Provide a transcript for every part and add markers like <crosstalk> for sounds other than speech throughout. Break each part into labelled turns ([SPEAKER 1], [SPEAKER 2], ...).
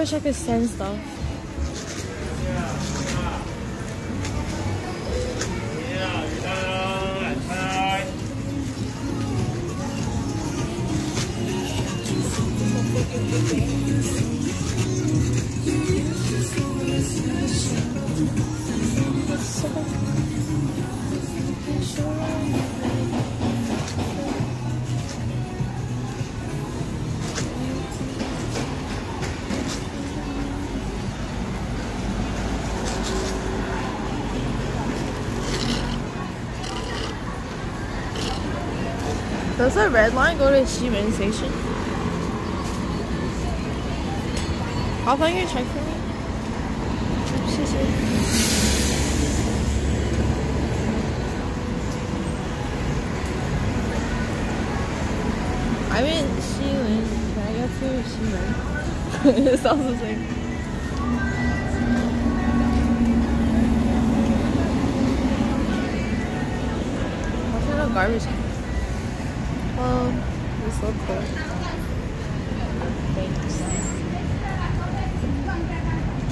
[SPEAKER 1] wish I could send stuff. Does the red line go to Ximen Station? I'll your check for me. I mean, Ximen. Can I get to Ximen? <laughs> it sounds the same. Garbage Oh, it's so cool. Thanks.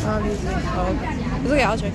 [SPEAKER 1] Oh, these are, oh. It's okay, I'll check.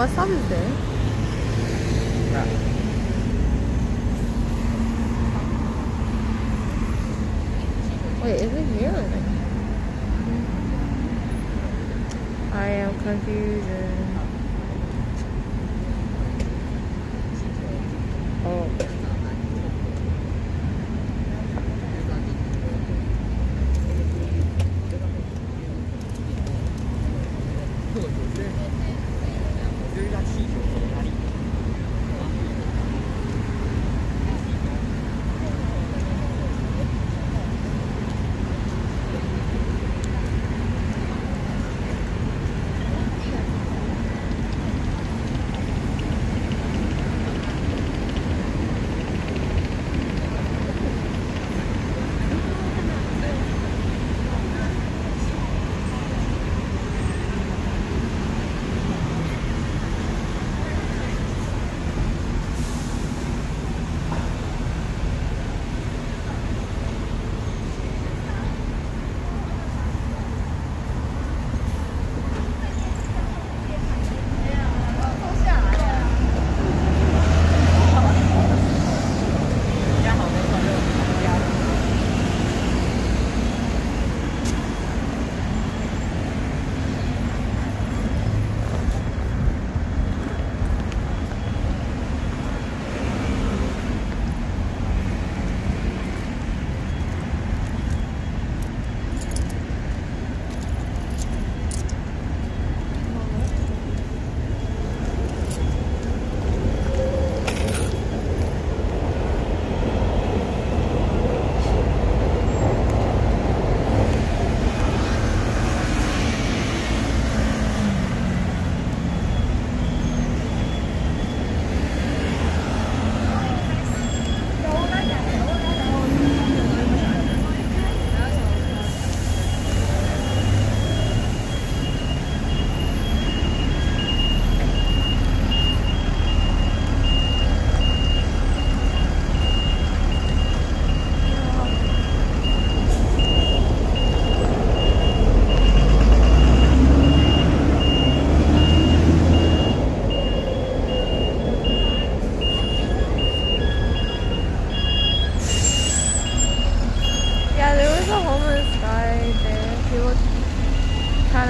[SPEAKER 1] 누가 쌌는데?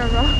[SPEAKER 1] Of rough.